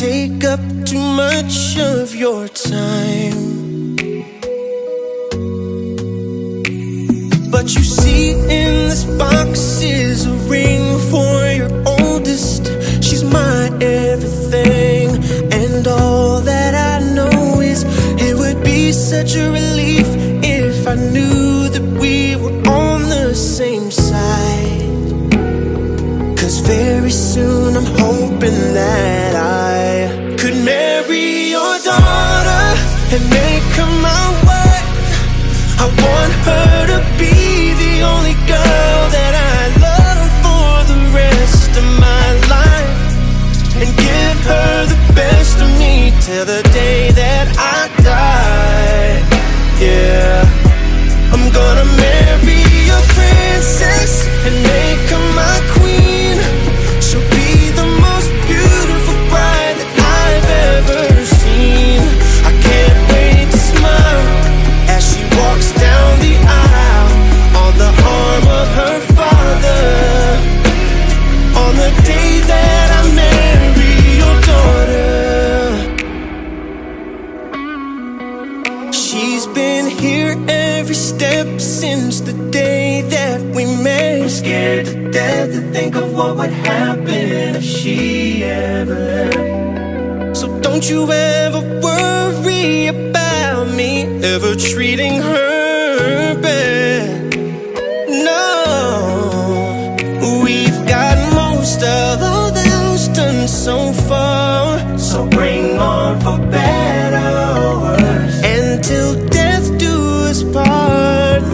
take up too much of your time. But you see, in this box is a ring for your oldest. She's my everything, and all that I know is it would be such a relief if I knew that we were on the same side. Cause very soon I'm hoping that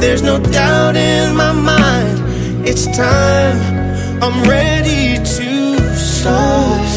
There's no doubt in my mind. It's time. I'm ready to start.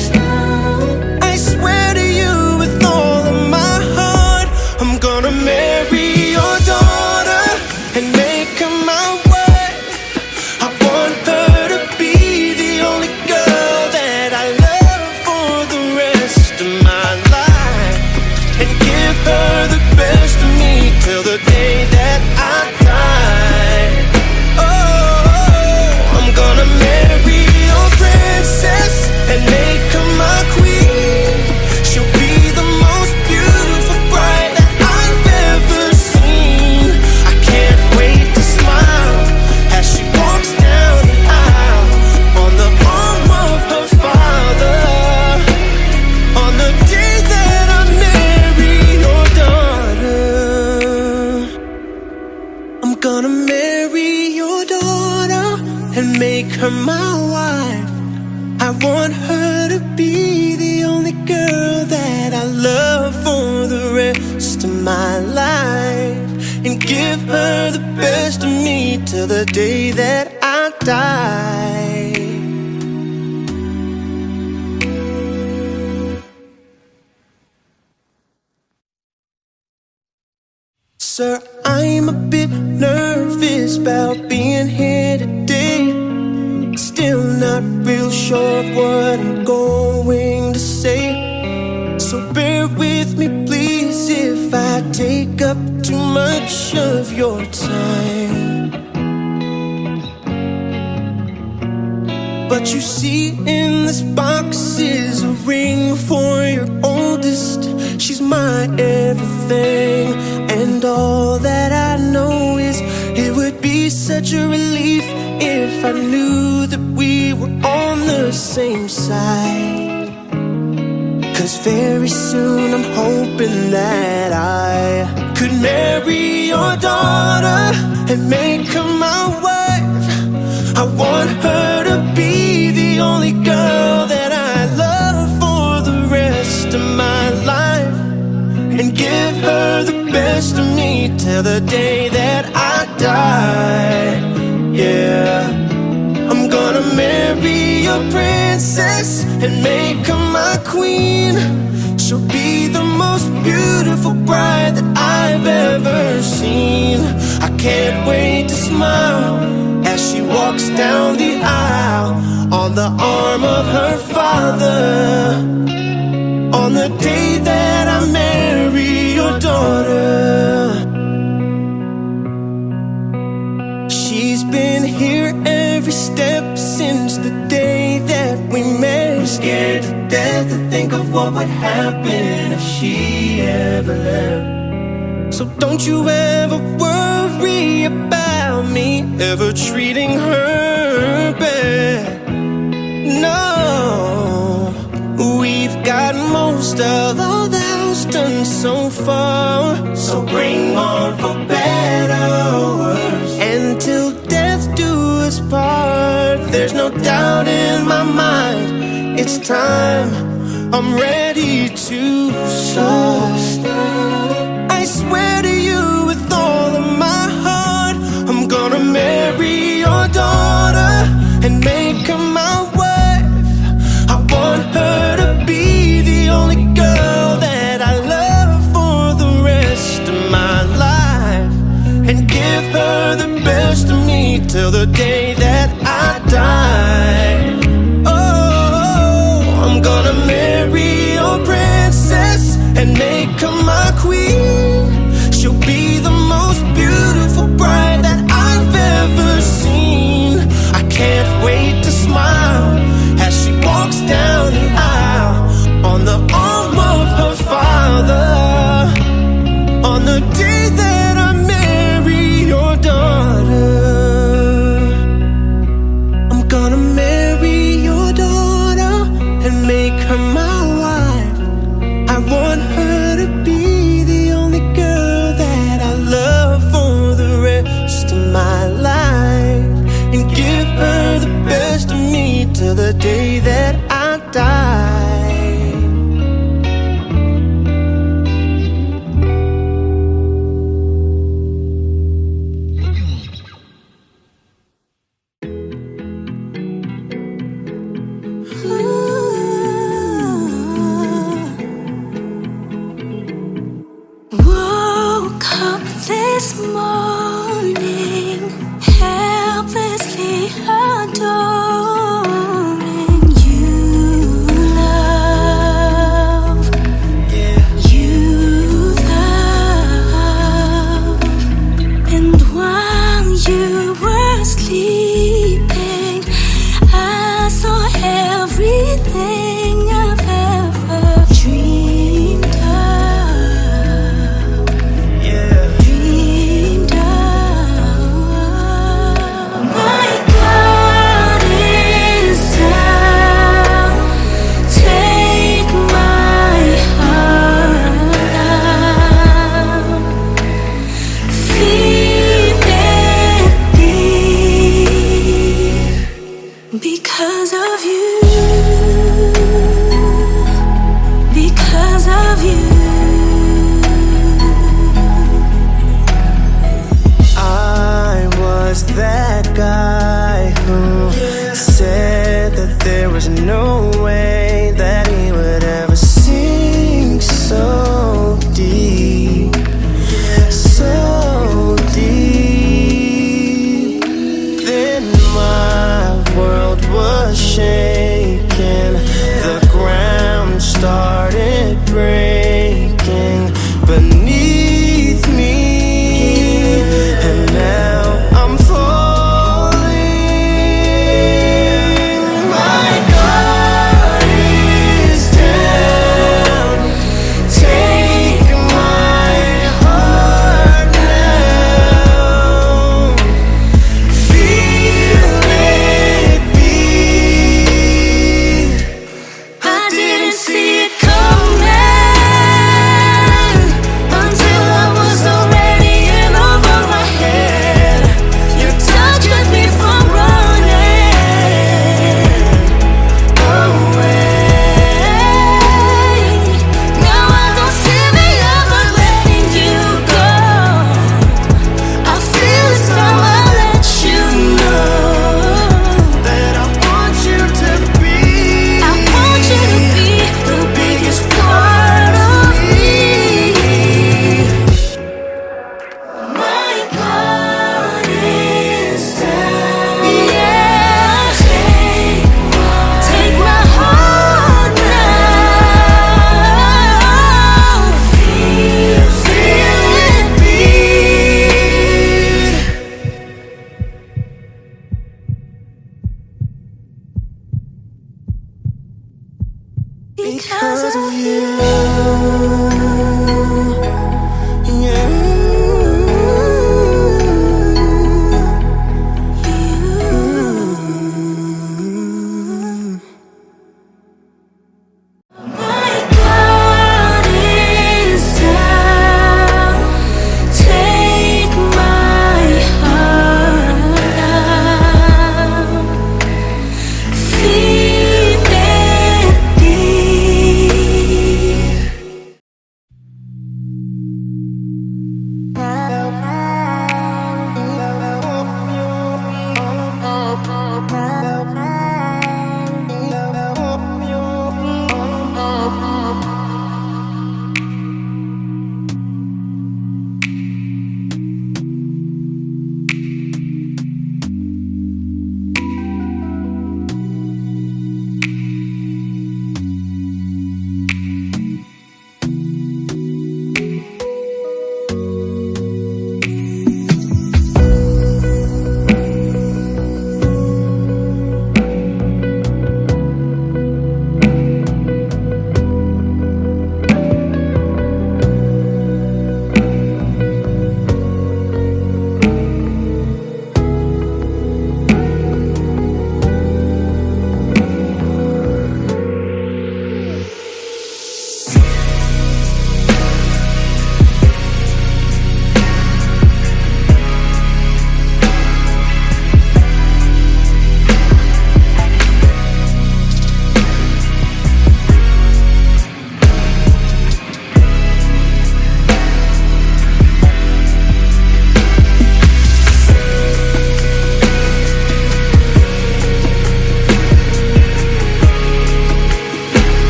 Sir, I'm a bit nervous about being here today. Still not real sure of what I'm going to say. So bear with me, please, if I take up too much of your time. But you see, in this box is a ring for your oldest. She's my everything, and all that I know is it would be such a relief if I knew that we were on the same side. Cause very soon I'm hoping that I could marry your daughter and make her my wife. I want her to be the only girl the best of me till the day that I die. Yeah. I'm gonna marry your princess and make her my queen. She'll be the most beautiful bride that I've ever seen. I can't wait to smile as she walks down the aisle on the arm of her father. On the day that I marry death to think of what would happen if she ever left. So don't you ever worry about me ever treating her bad. No, we've got most of all house done so far. So bring on for better or worse. Until death do us part. There's no doubt in my mind. It's time. I'm ready to start. I swear to you with all of my heart, I'm gonna marry your daughter and make her my wife. I want her to be the only girl that I love for the rest of my life and give her the best of me till the day this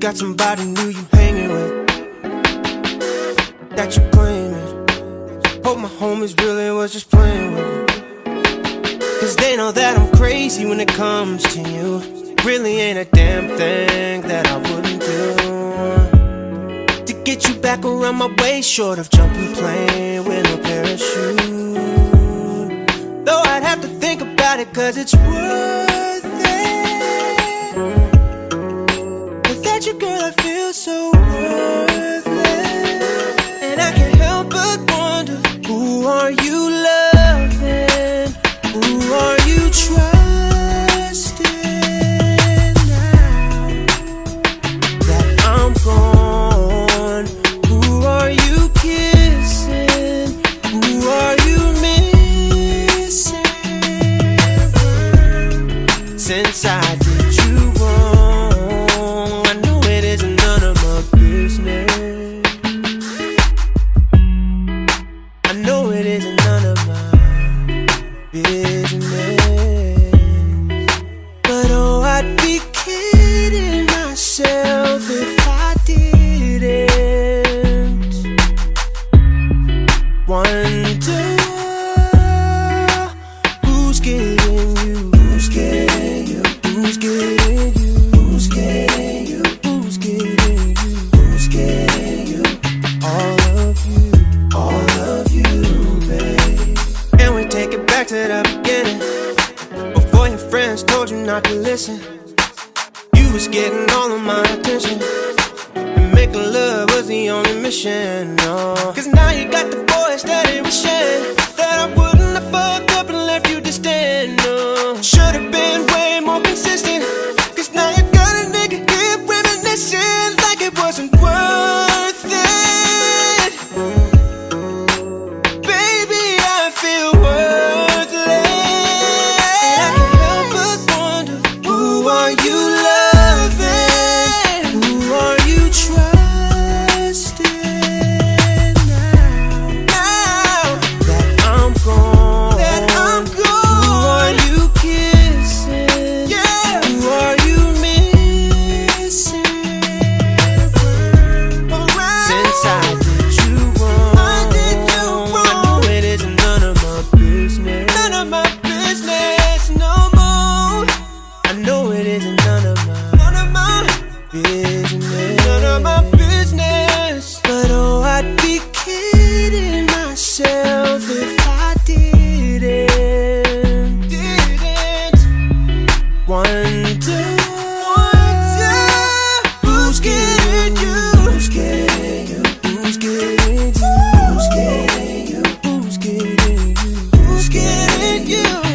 got somebody new you hanging with. That you claiming. Hope my homies really was just playing with. Cause they know that I'm crazy when it comes to you. Really ain't a damn thing that I wouldn't do. To get you back around my way, short of jumping plane with no parachute. Though I'd have to think about it, cause it's worth Without you, girl, I feel so worthless. And I can't help but wonder who are you loving? Who are you trusting back to the beginning. Before your friends told you not to listen, you was getting all of my attention. And making love was the only mission, no. Cause now you got the boy steady wishing that I wouldn't have fucked you.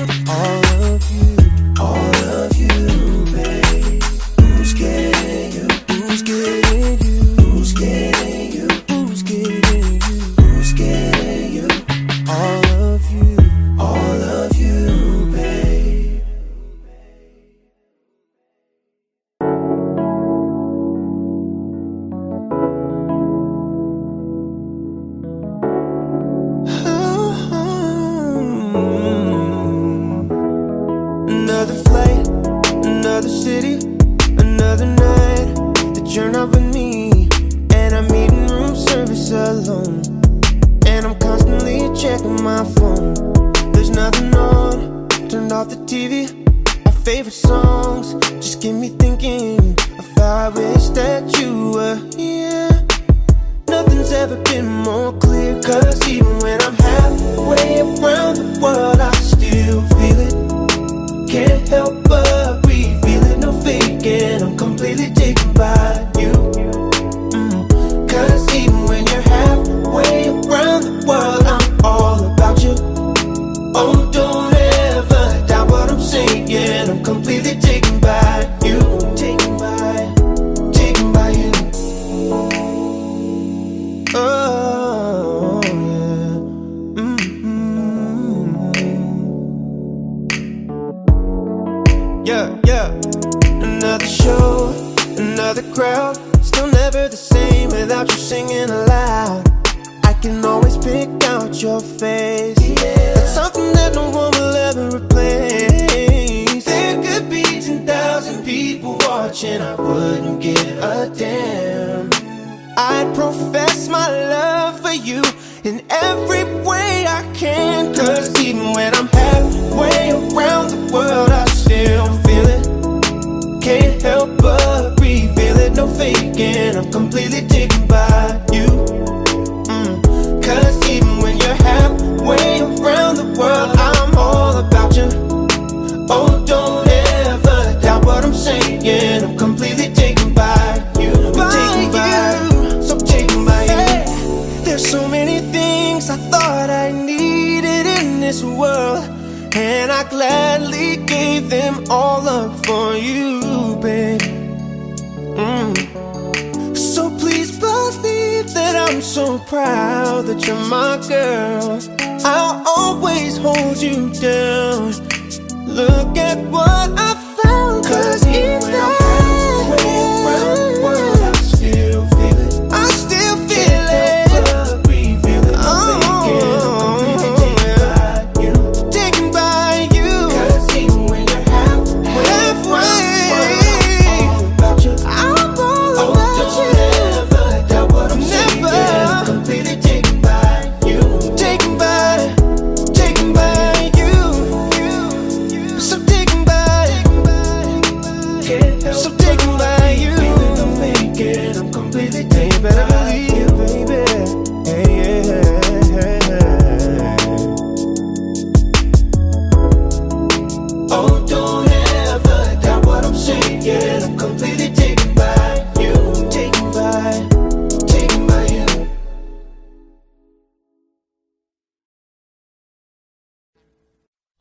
My phone. There's nothing on, turned off the TV. Our favorite songs just get me thinking how I wish that you were here. Nothing's ever been more clear Cause even when I'm halfway around the world I still feel it Can't help but reveal it No faking, I'm completely taken by crowd. Still never the same without you singing aloud. I can always pick out your face. That's something that no one will ever replace. There could be 10,000 people watching. watching, I wouldn't give a damn. I'd profess my love for you in every way I can. Cause even when I'm halfway around the world, I still feel it. Can't help but it, no faking. I'm completely taken by you're my girl. I'll always hold you down. Look at what I